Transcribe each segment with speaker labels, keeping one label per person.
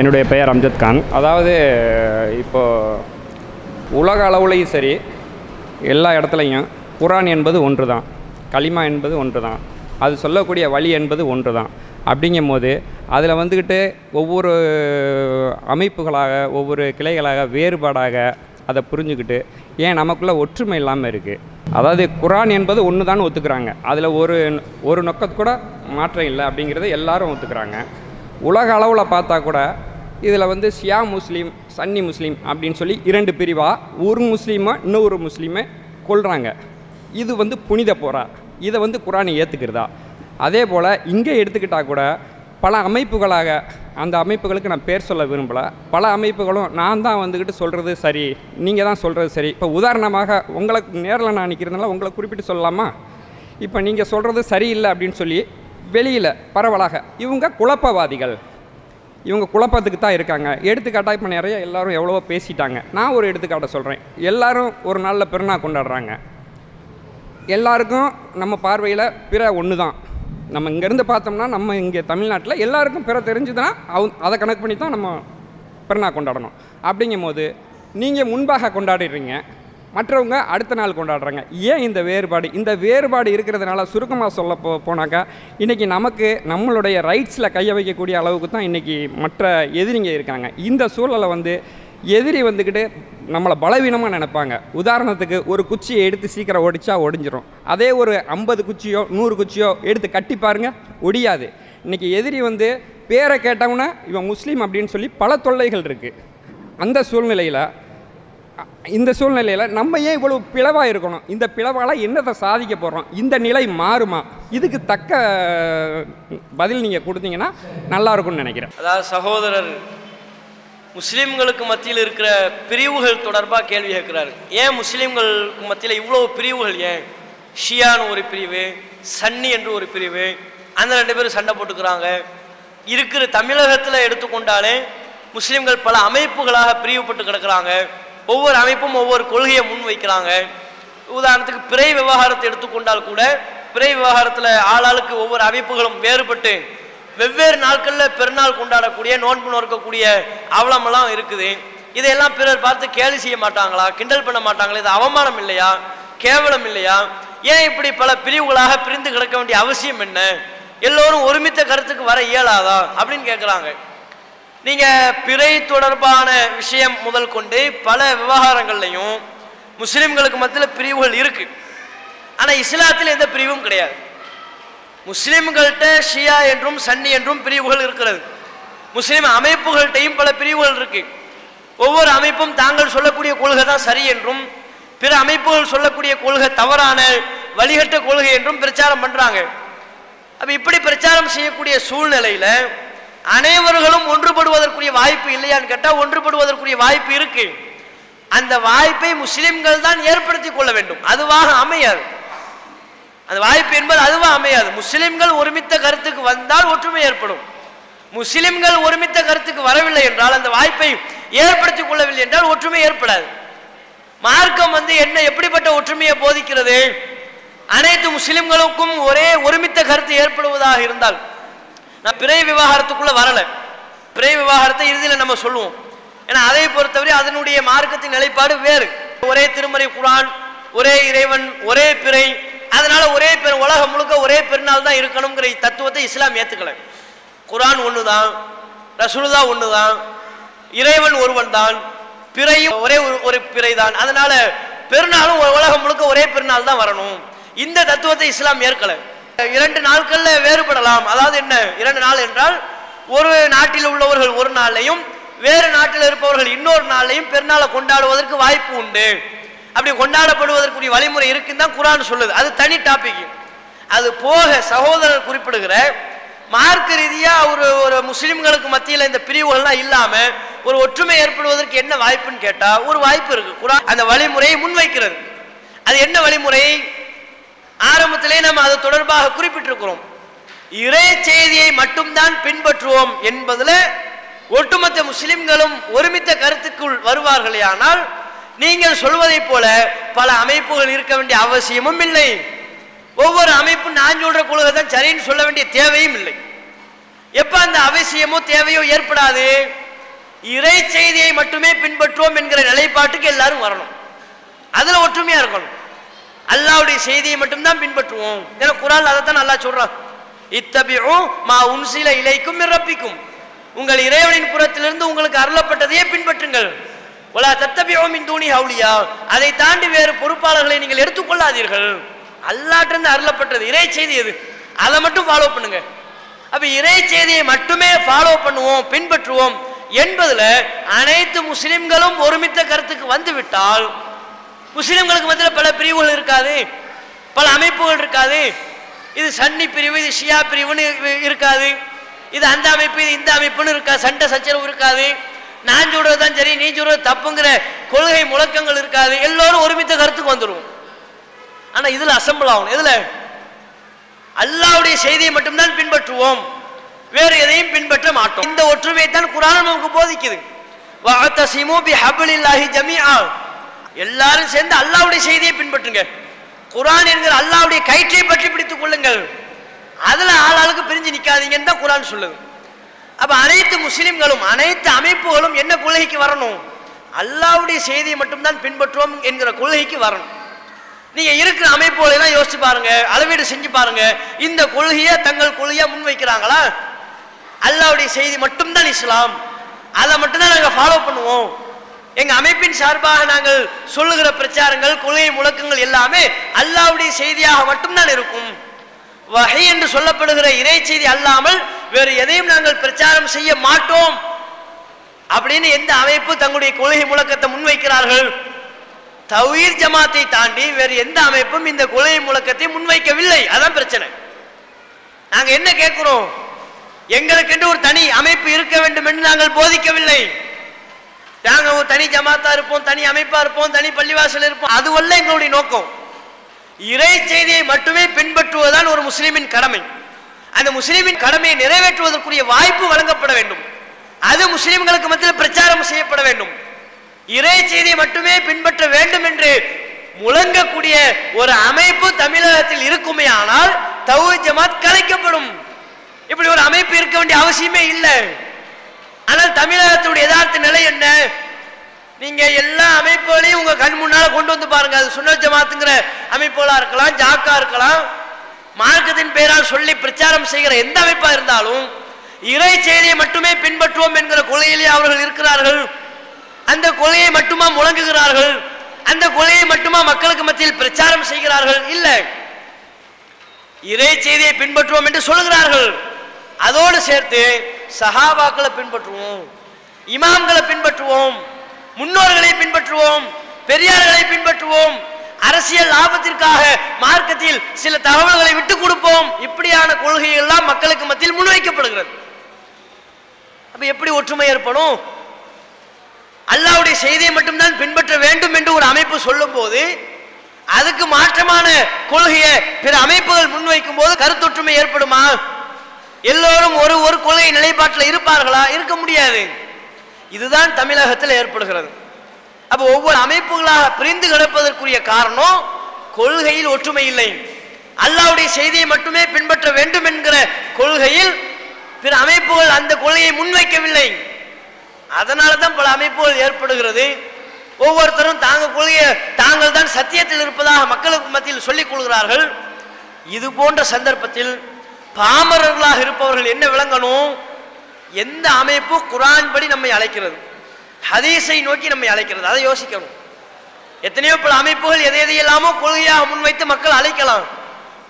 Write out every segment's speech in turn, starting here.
Speaker 1: என்னுடைய பெயர் அம்ஜத் கான். அதாவது இப்போது உலக அளவுலையும் சரி எல்லா இடத்துலையும் குரான் என்பது ஒன்று தான் களிமா என்பது ஒன்று தான் அது சொல்லக்கூடிய வழி என்பது ஒன்று தான் அப்படிங்கும் போது அதில் வந்துக்கிட்டு ஒவ்வொரு அமைப்புகளாக ஒவ்வொரு கிளைகளாக வேறுபாடாக அதை புரிஞ்சுக்கிட்டு ஏன் நமக்குள்ளே ஒற்றுமை இல்லாமல் இருக்குது அதாவது குரான் என்பது ஒன்று தான் ஒத்துக்கிறாங்க. அதில் ஒரு ஒரு நொக்கத்து கூட மாற்றம் இல்லை அப்படிங்கிறத எல்லாரும் ஒத்துக்கிறாங்க. உலக அளவில் பார்த்தா கூட இதில் வந்து ஷியா முஸ்லீம் சன்னி முஸ்லீம் அப்படின்னு சொல்லி இரண்டு பிரிவாக ஒரு முஸ்லீமை இன்னொரு முஸ்லீமை கொள்கிறாங்க இது வந்து புனித போரா. இதை வந்து குரானை ஏற்றுக்கிறதா அதே போல் இங்கே எடுத்துக்கிட்டால் கூட பல அமைப்புகளாக அந்த அமைப்புகளுக்கு நான் பேர் சொல்ல விரும்பலை. பல அமைப்புகளும் நான் தான் வந்துக்கிட்டு சொல்கிறது சரி நீங்கள் தான் சொல்கிறது சரி. இப்போ உதாரணமாக உங்களுக்கு நேரில் நான் நிற்கிறதுனால உங்களை குறிப்பிட்டு சொல்லலாமா? இப்போ நீங்கள் சொல்கிறது சரியில்லை அப்படின்னு சொல்லி வெளியில் பரவலாக இவங்க குழப்பவாதிகள். இவங்க குழப்பத்துக்கு தான் இருக்காங்க. எடுத்துக்காட்டாக இப்போ நிறைய எல்லோரும் எவ்வளவோ பேசிட்டாங்க. நான் ஒரு எடுத்துக்காட்டை சொல்கிறேன் எல்லாரும் ஒரு நாளில் பிறனா கொண்டாடுறாங்க. எல்லாருக்கும் நம்ம பார்வையில் பிற ஒன்று தான் நம்ம இங்கேருந்து பார்த்தோம்னா நம்ம இங்கே தமிழ்நாட்டில் எல்லாருக்கும் பிற தெரிஞ்சுதுன்னா அவ அதை கணக்கு பண்ணி தான் நம்ம பிறனா கொண்டாடணும். அப்படிங்கும் போது நீங்கள் முன்பாக கொண்டாடிடுறீங்க. மற்றவங்க அடுத்த நாள் கொண்டாடுறாங்க. ஏன் இந்த வேறுபாடு? இந்த வேறுபாடு இருக்கிறதுனால சுருக்கமாக சொல்ல போ போனாக்கா இன்றைக்கி நமக்கு நம்மளுடைய ரைட்ஸில் கைய வைக்கக்கூடிய அளவுக்கு தான் இன்றைக்கி மற்ற எதிரிங்க இருக்காங்க. இந்த சூழலை வந்து எதிரி வந்துக்கிட்டு நம்மளை பலவீனமாக நினைப்பாங்க. உதாரணத்துக்கு ஒரு குச்சியை எடுத்து சீக்கிரம் ஒடிச்சா ஒடிஞ்சிரும். அதே ஒரு ஐம்பது குச்சியோ நூறு குச்சியோ எடுத்து கட்டி பாருங்கள் ஒடியாது. இன்றைக்கி எதிரி வந்து பேரை கேட்டவொன்னே இவன் முஸ்லீம் அப்படின்னு சொல்லி பல தொல்லைகள் இருக்குது அந்த சூழ்நிலையில் இந்த சூழ்நிலையில் நம்ம ஏன் இவ்வளோ பிளவாக இருக்கணும்? இந்த பிளவால் என்னத்தை சாதிக்க போகிறோம் இந்த நிலை மாறுமா? இதுக்கு தக்க பதில் நீங்கள் கொடுத்தீங்கன்னா நல்லா இருக்கும்னு நினைக்கிறேன்.
Speaker 2: அதாவது சகோதரர் முஸ்லீம்களுக்கு மத்தியில் இருக்கிற பிரிவுகள் தொடர்பாக கேள்வி கேட்குறாரு. ஏன் முஸ்லீம்களுக்கு மத்தியில் இவ்வளோ பிரிவுகள்? ஏன்? ஷியான்னு ஒரு பிரிவு சன்னி என்று ஒரு பிரிவு அந்த ரெண்டு பேரும் சண்டை போட்டுக்கிறாங்க. இருக்கிற தமிழகத்தில் எடுத்துக்கொண்டாலே முஸ்லீம்கள் பல அமைப்புகளாக பிரிவுபட்டு கிடக்குறாங்க. ஒவ்வொரு அமைப்பும் ஒவ்வொரு கொள்கையை முன் வைக்கிறாங்க. உதாரணத்துக்கு பிறை விவகாரத்தை எடுத்துக்கொண்டால் கூட பிறை விவகாரத்தில் ஆளாளுக்கு ஒவ்வொரு அமைப்புகளும் வேறுபட்டு வெவ்வேறு நாட்களில் பெருநாள் கொண்டாடக்கூடிய நோன்பு நோக்கக்கூடிய அவலமெல்லாம் இருக்குது. இதையெல்லாம் பிறர் பார்த்து கேலி செய்ய மாட்டாங்களா? கிண்டல் பண்ண மாட்டாங்களா? இது அவமானம் இல்லையா? கேவலம் இல்லையா? ஏன் இப்படி பல பிரிவுகளாக பிரிந்து கிடக்க வேண்டிய அவசியம் என்ன? எல்லோரும் ஒருமித்த கருத்துக்கு வர இயலாதா? அப்படின்னு கேட்குறாங்க நீங்கள் பிறை தொடர்பான விஷயம் முதல் கொண்டு பல விவகாரங்கள்லையும் முஸ்லீம்களுக்கு மத்தியில் பிரிவுகள் இருக்கு. ஆனால் இஸ்லாத்தில் எந்த பிரிவும் கிடையாது. முஸ்லீம்கள்கிட்ட ஷியா என்றும் சன்னி என்றும் பிரிவுகள் இருக்கிறது. முஸ்லீம் அமைப்புகள்கிட்டையும் பல பிரிவுகள் இருக்கு. ஒவ்வொரு அமைப்பும் தாங்கள் சொல்லக்கூடிய கொள்கை தான் சரி என்றும் பிற அமைப்புகள் சொல்லக்கூடிய கொள்கை தவறான வழிகட்ட கொள்கை என்றும் பிரச்சாரம் பண்ணுறாங்க அப்போ இப்படி பிரச்சாரம் செய்யக்கூடிய சூழ்நிலையில் அனைவர்களும் ஒன்றுபடுவதற்குரிய வாய்ப்பு இல்லையான்னு கேட்டால் ஒன்றுபடுவதற்குரிய வாய்ப்பு இருக்கு. அந்த வாய்ப்பை முஸ்லிம்கள் தான் ஏற்படுத்தி கொள்ள வேண்டும். அதுவாக அமையாது. அந்த வாய்ப்பு என்பது அதுவாக அமையாது. முஸ்லிம்கள் ஒருமித்த கருத்துக்கு வந்தால் ஒற்றுமை ஏற்படும். முஸ்லிம்கள் ஒருமித்த கருத்துக்கு வரவில்லை என்றால் அந்த வாய்ப்பை ஏற்படுத்தி கொள்ளவில்லை என்றால் ஒற்றுமை ஏற்படாது. மார்க்கம் வந்து என்ன எப்படிப்பட்ட ஒற்றுமையை போதிக்கிறது? அனைத்து முஸ்லிம்களுக்கும் ஒரே ஒருமித்த கருத்து ஏற்படுவதாக இருந்தால் நான் பிறை விவகாரத்துக்குள்ளே வரலை. பிறை விவாகரத்தை இறுதியில் நம்ம சொல்லுவோம். ஏன்னா அதை பொறுத்தவரை அதனுடைய மார்க்கத்தின் நிலைப்பாடு வேறு. ஒரே திருமறை குரான் ஒரே இறைவன் ஒரே பிறை. அதனால ஒரே பெரு உலகம் முழுக்க ஒரே பெருநாள் தான் இருக்கணுங்கிற தத்துவத்தை இஸ்லாம் ஏற்றுக்கலை குரான் ஒன்று தான் ரசூலுதா ஒன்று தான் இறைவன் ஒருவன் தான் பிறையும் ஒரே ஒரு- ஒரு பிறை தான். அதனால பெருநாளும் உலகம் முழுக்க ஒரே பெருநாள் தான் வரணும். இந்த தத்துவத்தை இஸ்லாம் ஏற்கலை. இரண்டு நாட்கள்ல வேறுபடலாம். அதாவது என்ன? இரண்டு நாள் என்றால் ஒரு நாட்டில் உள்ளவர்கள் ஒரு நாளையும் வேறு நாட்டில் இருப்பவர்கள் இன்னொரு நாளையும் பெருநாளை கொண்டாடுவதற்கு வாய்ப்பு உண்டு. அப்படி கொண்டாடப்படுவதற்குரிய வழிமுறை இருக்குன்னு தான் குரான் சொல்லுது. அது தனி டாபிக் அது போக சகோதரர் குறிப்பிடுகிற மார்க்க ரீதியா ஒரு ஒரு முஸ்லிம்களுக்கு மத்தியில் இந்த பிரிவுகள்லாம் இல்லாம ஒரு ஒற்றுமை ஏற்படுவதற்கு என்ன வாய்ப்புன்னு கேட்டா ஒரு வாய்ப்பு இருக்கு. குரான் அந்த வழிமுறையை முன்வைக்கிறது. அது என்ன வழிமுறை? ஆரம்பத்திலே நம்ம அது தொடர்பாக குறிப்பிட்டிருக்கிறோம். இறை செய்தியை மட்டும்தான் பின்பற்றுவோம் என்பதில் ஒட்டுமொத்த முஸ்லிம்களும் ஒருமித்த கருத்துக்குள் வருவார்களே ஆனால் நீங்கள் சொல்வதைப் போல பல அமைப்புகள் இருக்க வேண்டிய அவசியமும் இல்லை. ஒவ்வொரு அமைப்பும் நான் சொல்ற கொள்கை தான் சரின்னு சொல்ல வேண்டிய தேவையும் இல்லை. எப்ப அந்த அவசியமோ தேவையோ ஏற்படாது இறை செய்தியை மட்டுமே பின்பற்றுவோம் என்கிற நிலைப்பாட்டுக்கு எல்லாரும் வரணும். அதுல ஒற்றுமையா இருக்கணும். அல்லாவுடைய செய்தியை மட்டும்தான் பின்பற்றுவோம். ஏன்னா குரான் அதை தான் நல்லா சொல்றான். இத்தபியும் மா உன்சில இலைக்கும் இறப்பிக்கும் உங்கள் இறைவனின் புறத்திலிருந்து உங்களுக்கு அருளப்பட்டதையே பின்பற்றுங்கள். ஒலா தத்தபியோம் மின் தூணி ஹவுலியா. அதை தாண்டி வேறு பொறுப்பாளர்களை நீங்கள் எடுத்துக்கொள்ளாதீர்கள் அல்லாட்டிருந்து அருளப்பட்டது இறை செய்தி எது? அதை மட்டும் ஃபாலோ பண்ணுங்க. அப்போ இறை செய்தியை மட்டுமே ஃபாலோ பண்ணுவோம் பின்பற்றுவோம் என்பதில் அனைத்து முஸ்லிம்களும் ஒருமித்த கருத்துக்கு வந்துவிட்டால் முஸ்லிம்களுக்கு மத்தியில் பல பிரிவுகள் இருக்காது. பல அமைப்புகள் இருக்காது. இது சன்னி பிரிவு இது ஷியா பிரிவுன்னு இருக்காது. இது அந்த அமைப்பு இது இந்த அமைப்புன்னு இருக்காது சண்டை சச்சரவு இருக்காது. நான் சொல்றது தான் சரி நீ சொல்றது தப்புங்கிற கொள்கை முழக்கங்கள் இருக்காது. எல்லோரும் ஒருமித்த கருத்துக்கு வந்துடும் ஆனால் இதில் அசம்பிள் ஆகணும். இதில் அல்லாவுடைய செய்தியை மட்டும்தான் பின்பற்றுவோம். வேறு எதையும் பின்பற்ற மாட்டோம். இந்த ஒற்றுமையை தான் குரான் நமக்கு போதிக்குது. வஅத்தஸிமு பிஹப்லில்லாஹி ஜமீஆ. எல்லாரும் சேர்ந்து அல்லாவுடைய செய்தியை பின்பற்றுங்க. குரான் என்கிற அல்லாவுடைய கயிற்றை பற்றி பிடித்துக் கொள்ளுங்கள். அதுல ஆளாளுக்கு பிரிஞ்சு நிக்காதீங்கன்னு தான் குரான் சொல்லுது. அப்ப அனைத்து முஸ்லிம்களும் அனைத்து அமைப்புகளும் என்ன கொள்கைக்கு வரணும்? அல்லாவுடைய செய்தியை மட்டும்தான் பின்பற்றுவோம் என்கிற கொள்கைக்கு வரணும். நீங்க இருக்கிற அமைப்புகளை எல்லாம் யோசிச்சு பாருங்க அளவீடு செஞ்சு பாருங்க. இந்த கொள்கையை தங்கள் கொள்கையா முன்வைக்கிறாங்களா? அல்லாவுடைய செய்தி மட்டும்தான் இஸ்லாம். அதை மட்டும்தான் நாங்கள் ஃபாலோ பண்ணுவோம். எங்க அமைப்பின் சார்பாக நாங்கள் சொல்லுகிற பிரச்சாரங்கள் கொள்கை முழக்கங்கள் எல்லாமே அல்லாவுடைய செய்தியாக மட்டும்தான் இருக்கும். வகை என்று சொல்லப்படுகிற இறை செய்தி அல்லாமல் வேறு எதையும் நாங்கள் பிரச்சாரம் செய்ய மாட்டோம். அப்படின்னு எந்த அமைப்பு தங்களுடைய கொள்கை முழக்கத்தை முன்வைக்கிறார்கள்? தவீர் ஜமாத்தை தாண்டி வேறு எந்த அமைப்பும் இந்த கொள்கை முழக்கத்தை முன்வைக்கவில்லை. அதான் பிரச்சனை. நாங்கள் என்ன கேட்கிறோம்? எங்களுக்கென்று ஒரு தனி அமைப்பு இருக்க வேண்டும் என்று நாங்கள் போதிக்கவில்லை. நாங்க ஒரு தனி ஜமாத்தா இருப்போம் தனி அமைப்பா இருப்போம் தனி பள்ளிவாசல் இருப்போம். அதுவல்ல எங்களுடைய நோக்கம். இறை செய்தியை மட்டுமே பின்பற்றுவதுதான் ஒரு முஸ்லீமின் கடமை. அந்த முஸ்லீமின் கடமையை நிறைவேற்றுவதற்குரிய வாய்ப்பு வழங்கப்பட வேண்டும். அது முஸ்லீம்களுக்கு மத்தியில் பிரச்சாரம் செய்யப்பட வேண்டும். இறை செய்தியை மட்டுமே பின்பற்ற வேண்டும் என்று முழங்கக்கூடிய ஒரு அமைப்பு தமிழகத்தில் இருக்குமே ஆனால் தவு ஜமாத் கலைக்கப்படும். இப்படி ஒரு அமைப்பு இருக்க வேண்டிய அவசியமே இல்லை. ஆனால் தமிழகத்துடைய யதார்த்த நிலை என்ன? நீங்க எல்லா அமைப்புகளையும் உங்க கண் முன்னால கொண்டு வந்து பாருங்க. அது சுன்னத் ஜமாத்துங்கிற அமைப்புகளா இருக்கலாம் ஜாக்கா இருக்கலாம். மார்க்கத்தின் பெயரால் சொல்லி பிரச்சாரம் செய்கிற எந்த அமைப்பா இருந்தாலும் இறை செய்தியை மட்டுமே பின்பற்றுவோம் என்கிற கொலையிலே அவர்கள் இருக்கிறார்கள். அந்த கொலையை மட்டுமா முழங்குகிறார்கள்? அந்த கொலையை மட்டுமா மக்களுக்கு மத்தியில் பிரச்சாரம் செய்கிறார்கள்? இல்லை. இறை செய்தியை பின்பற்றுவோம் என்று சொல்கிறார்கள் அதோடு சேர்த்து சஹாபாக்களை பின்பற்றுவோம் இமாம்களை பின்பற்றுவோம் முன்னோர்களை பின்பற்றுவோம் பெரியார்களை பின்பற்றுவோம். அரசியல் லாபத்திற்காக மார்க்கத்தில் சில தகவல்களை விட்டுக் கொடுப்போம். இப்படியான கொள்கைகள் எல்லாம் மக்களுக்கு மத்தியில் முன்வைக்கப்படுகிறது. அப்ப எப்படி ஒற்றுமை ஏற்படும்? அல்லாஹ்வுடைய செய்தியை மட்டும்தான் பின்பற்ற வேண்டும் என்று ஒரு அமைப்பு சொல்லும்போது அதுக்கு மாற்றமான கொள்கையை பிற அமைப்புகள் முன்வைக்கும் போது கருத்தொற்றுமை ஏற்படுமா? எல்லோரும் ஒரு ஒரு கொள்கை நிலைப்பாட்டில் இருப்பார்களா? இருக்க முடியாது. இதுதான் தமிழகத்தில் ஏற்படுகிறது. அப்போ ஒவ்வொரு அமைப்புகளாக பிரிந்து கிடப்பதற்குரிய காரணம் கொள்கையில் ஒற்றுமை இல்லை. அல்லாவுடைய செய்தியை மட்டுமே பின்பற்ற வேண்டும் என்கிற கொள்கையில் பிற அமைப்புகள் அந்த கொள்கையை முன்வைக்கவில்லை. அதனால தான் பல அமைப்புகள் ஏற்படுகிறது. ஒவ்வொருத்தரும் தாங்க கொள்கையை தாங்கள் தான் சத்தியத்தில் இருப்பதாக மக்களுக்கு மத்தியில் சொல்லிக் கொள்கிறார்கள். இது போன்ற சந்தர்ப்பத்தில் பாமரர்களாக இருப்பவர்கள் என்ன விளங்கணும்? எந்த அமைப்பு குரான் படி நம்மை அழைக்கிறது? ஹதீஸை நோக்கி நம்மை அழைக்கிறது. அதை யோசிக்கணும். எத்தனையோ பல அமைப்புகள் எதை எதையெல்லாமோ கொள்கையாக முன்வைத்து மக்கள் அழைக்கலாம்.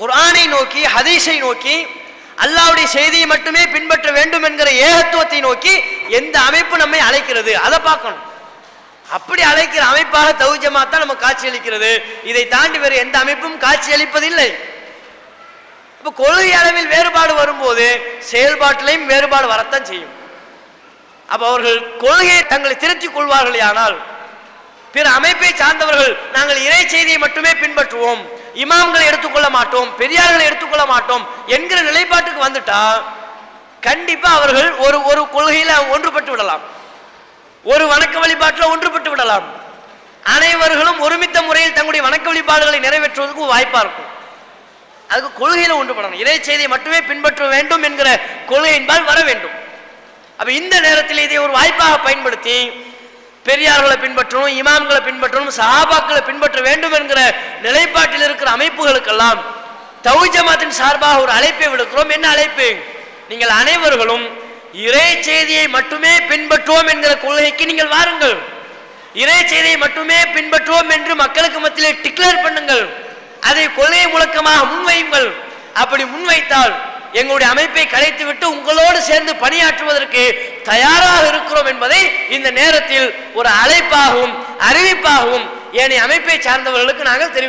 Speaker 2: குரானை நோக்கி ஹதீஸை நோக்கி அல்லாவுடைய செய்தியை மட்டுமே பின்பற்ற வேண்டும் என்கிற ஏகத்துவத்தை நோக்கி எந்த அமைப்பு நம்மை அழைக்கிறது? அதை பார்க்கணும். அப்படி அழைக்கிற அமைப்பாக தௌஜமா தான் நம்ம காட்சி அளிக்கிறது இதை தாண்டி வேறு எந்த அமைப்பும் காட்சி அளிப்பதில்லை இப்போ கொள்கை அளவில் வேறுபாடு வரும்போது செயல்பாட்டிலையும் வேறுபாடு வரத்தான் செய்யும். அப்போ அவர்கள் கொள்கையை தங்களை திருத்திக் கொள்வார்களே ஆனால் பிற அமைப்பை சார்ந்தவர்கள் நாங்கள் இறை செய்தியை மட்டுமே பின்பற்றுவோம் இமாம்களை எடுத்துக்கொள்ள மாட்டோம் பெரியார்களை எடுத்துக்கொள்ள மாட்டோம் என்கிற நிலைப்பாட்டுக்கு வந்துட்டா கண்டிப்பா அவர்கள் ஒரு ஒரு கொள்கையில ஒன்றுபட்டு விடலாம். ஒரு வணக்க வழிபாட்டில் ஒன்றுபட்டு விடலாம். அனைவர்களும் ஒருமித்த முறையில் தங்களுடைய வணக்க வழிபாடுகளை நிறைவேற்றுவதற்கு வாய்ப்பா இருக்கும். அதுக்கு கொள்கையில ஒன்றுபடணும் இறை செய்தியை மட்டுமே பின்பற்ற வேண்டும் என்கிற கொள்கையின்பால் வர வேண்டும். அப்போ இந்த நேரத்தில் இதை ஒரு வாய்ப்பாக பயன்படுத்தி பெரியார்களை பின்பற்றணும் இமாம்களை பின்பற்றணும் சஹாபாக்களை பின்பற்ற வேண்டும் என்கிற நிலைப்பாட்டில் இருக்கிற அமைப்புகளுக்கெல்லாம் தௌ ஜமாத்தின் சார்பாக ஒரு அழைப்பை விடுக்கிறோம். என்ன அழைப்பு? நீங்கள் அனைவர்களும் இறை செய்தியை மட்டுமே பின்பற்றுவோம் என்கிற கொள்கைக்கு நீங்கள் வாருங்கள். இறை செய்தியை மட்டுமே பின்பற்றுவோம் என்று மக்களுக்கு மத்தியிலே டிக்ளேர் பண்ணுங்கள். அதை கொள்கை முழக்கமாக முன்வையுங்கள். அப்படி முன்வைத்தால் எங்களுடைய அமைப்பை கலைத்துவிட்டு உங்களோடு சேர்ந்து பணியாற்றுவதற்கு தயாராக இருக்கிறோம் என்பதை இந்த நேரத்தில் ஒரு அழைப்பாகவும் அறிவிப்பாகவும் ஏனைய அமைப்பை சார்ந்தவர்களுக்கு நாங்கள் தெரிவி